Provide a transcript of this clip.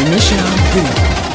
Initial D.